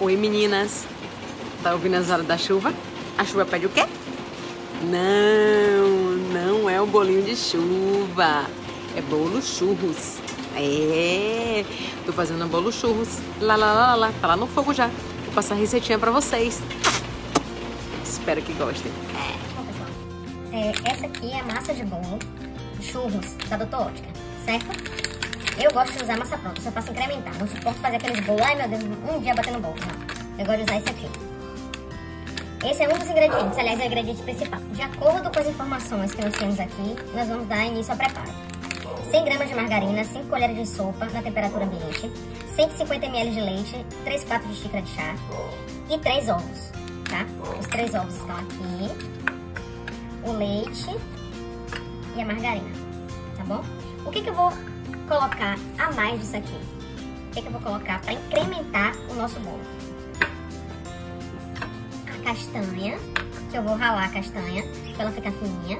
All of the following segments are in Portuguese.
Oi meninas, tá ouvindo as horas da chuva? A chuva pede o quê? Não, não é um bolinho de chuva, é bolo churros. É, tô fazendo bolo churros. Lá, lá, lá, lá, tá lá no fogo já. Vou passar a receitinha pra vocês. Espero que gostem. Bom, pessoal, é, essa aqui é a massa de bolo churros da Doutor Ótica, certo? Eu gosto de usar massa pronta, só faço incrementar. Não suporto fazer aqueles bolos, ai meu Deus, um dia batendo bolo. Não, eu gosto de usar esse aqui. Esse é um dos ingredientes, aliás, é o ingrediente principal. De acordo com as informações que nós temos aqui, nós vamos dar início ao preparo. 100 gramas de margarina, 5 colheres de sopa na temperatura ambiente, 150 ml de leite, 3 quartos de xícara de chá e 3 ovos, tá? Os 3 ovos estão aqui, o leite e a margarina, tá bom? O que que eu vou colocar a mais disso aqui? O que, que eu vou colocar para incrementar o nosso bolo? A castanha, que eu vou ralar a castanha para ela ficar fininha.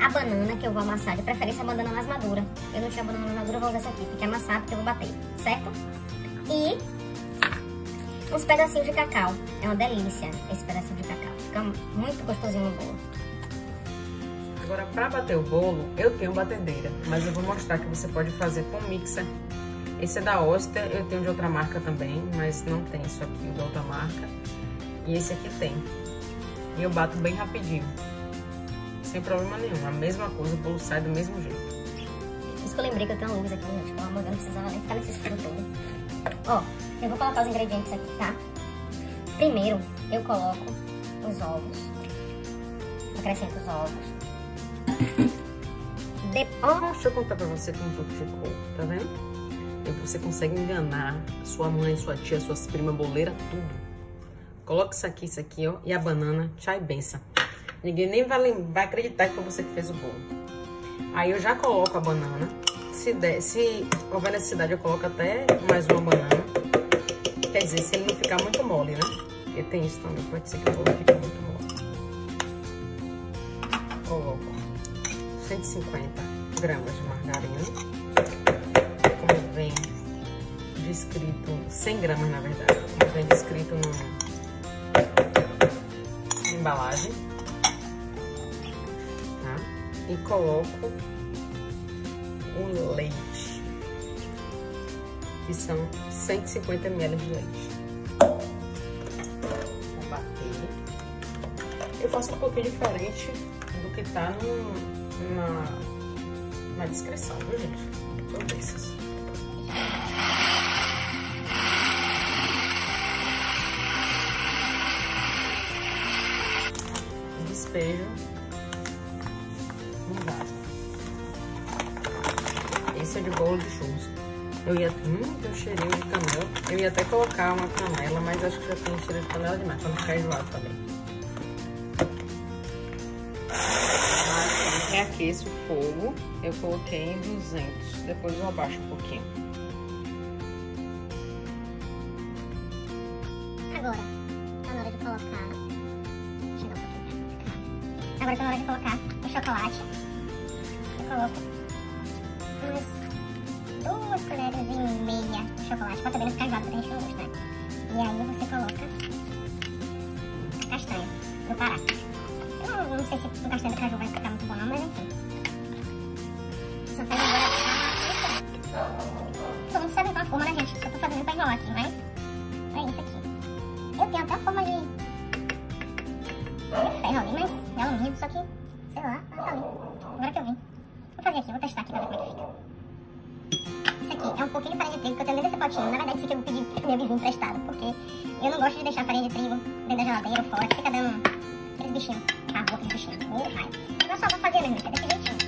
A banana, que eu vou amassar, de preferência a banana mais madura. Eu não tinha banana mais madura, vou usar essa aqui, porque é amassar, porque eu vou bater, certo? E uns pedacinhos de cacau. É uma delícia esse pedacinho de cacau. Fica muito gostosinho no bolo. Agora, para bater o bolo, eu tenho batedeira, mas eu vou mostrar que você pode fazer com mixer. Esse é da Oster, eu tenho de outra marca também, mas não tem isso aqui da outra marca. E esse aqui tem. E eu bato bem rapidinho, sem problema nenhum. A mesma coisa, o bolo sai do mesmo jeito. Isso que eu lembrei que eu tenho luz aqui, gente. Pelo amor de Deus, não precisava nem ficar nesse escuro todo. Ó, eu vou colocar os ingredientes aqui, tá? Primeiro, eu coloco os ovos. Acrescento os ovos. De... Deixa eu contar pra você como que ficou, tá vendo? E você consegue enganar sua mãe, sua tia, suas primas, boleira, tudo. Coloca isso aqui, isso aqui, ó, e a banana, chai benção. Ninguém nem vai, vai acreditar que foi você que fez o bolo. Aí eu já coloco a banana. Se, der, se houver necessidade, eu coloco até mais uma banana. Quer dizer, se ele não ficar muito mole, né? Porque tem isso também, pode ser que o bolo fique muito mole. Coloco 150 gramas de margarina. Como vem descrito, 100 gramas na verdade, como vem descrito no, na embalagem. Tá? E coloco o leite, que são 150 ml de leite. Vou bater. Eu faço um pouquinho diferente do que tá no, na, na descrição, viu, gente? Desses. Despejo no vaso. Esse é de bolo de churros. Eu ia... Hum, tem um cheirinho de canela. Eu ia até colocar uma canela, mas acho que já tem cheiro de canela demais, pra não ficar enjoado também. Reaqueço o fogo. Eu coloquei em 200, depois eu abaixo um pouquinho. Agora, tá na hora de colocar... Deixa eu um. Agora tá na hora de colocar o chocolate. Eu coloco umas duas colheres e meia de chocolate, pra também não ficar enjoado, gente não gosta, né? E aí você coloca a castanha do Pará. Eu não sei se o castanha do caju vai Só faz agora... Todo mundo sabe a forma, né, gente? Eu tô fazendo pra enrolar aqui, mas... É isso aqui. Eu tenho até a forma de... de ferro ali, mas é alumínio, só que... Sei lá, tá ali. Agora que eu vim. Vou fazer aqui, vou testar aqui pra ver como é que fica. Isso aqui é um pouquinho de farinha de trigo que eu tenho dentro desse potinho. Na verdade, isso aqui eu vou pedir pro meu vizinho emprestado, porque eu não gosto de deixar farinha de trigo dentro da geladeira ou fora, que fica dando aqueles bichinhos. Tá, aqueles bichinhos. Oh, raio. Eu só vou fazer mesmo, é desse jeitinho.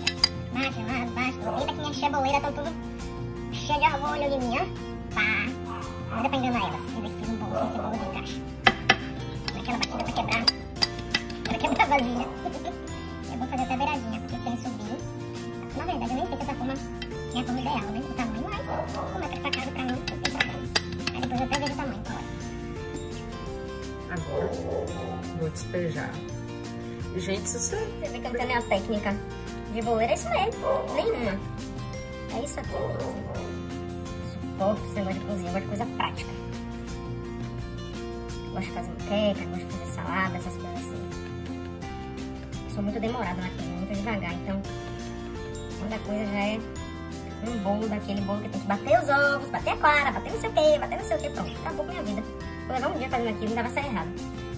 Baixo, lado, baixo. Eita, que minhas cheboleiras estão tudo cheio de orgulho de mim, ó. Pá. Não dá pra enganar elas. Quer dizer que fiz um bolo sem esse bolo de encaixe. Naquela batida pra quebrar. Pra quebrar a vasilha. eu vou fazer até beiradinha, porque se ele subir... Na verdade, eu nem sei se essa forma é a forma ideal, né? O tamanho, mas como é pra casa pra mim, não tem problema. Aí depois eu até vejo o tamanho, tá Agora, vou despejar. Gente, se você... Você vê que eu não tenho minha técnica de boleira, é isso mesmo. Nenhuma. É isso aqui. Suporto esse negócio de cozinha, eu gosto de coisa prática. gosto de fazer moqueca, gosto de fazer salada, essas coisas assim. Eu sou muito demorada na cozinha, muito devagar, então quando a coisa já é um bolo daquele bolo que tem que bater os ovos, bater a clara, bater não sei o que, bater não sei o que, pronto, acabou minha vida. Vou levar um dia fazendo aquilo, ainda vai sair errado.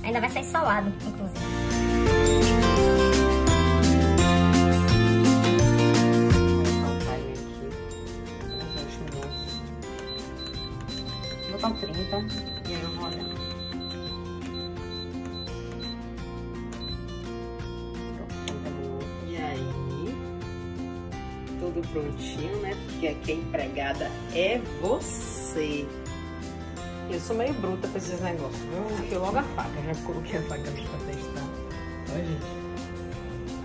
Ainda vai sair solado, inclusive. Tudo prontinho, né? Porque aqui a empregada é você. Eu sou meio bruta pra esses negócios, viu? Eu coloquei logo a faca, já coloquei a faca ali pra testar. Olha, gente.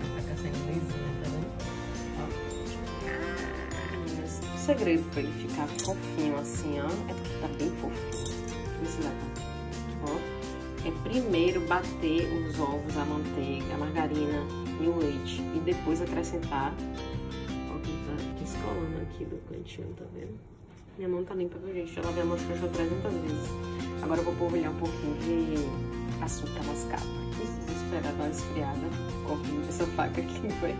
A faca saindo lisinha, tá vendo? Ó. Mas o segredo pra ele ficar fofinho assim, ó, é porque tá bem fofinho. Se dá. Ó. É primeiro bater os ovos, a manteiga, a margarina e o leite. E depois acrescentar. Aqui do cantinho, tá vendo? Minha mão tá limpa, viu, gente? Já lavei a mão já 300 vezes. Agora eu vou polvilhar um pouquinho de açúcar mascavo. Preciso esperar dar uma esfriada. Correndo essa faca aqui, vai.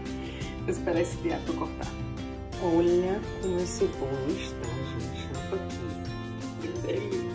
Vou esperar esfriar pra cortar. Olha como esse bolo está, gente. Olha aqui. Que delícia.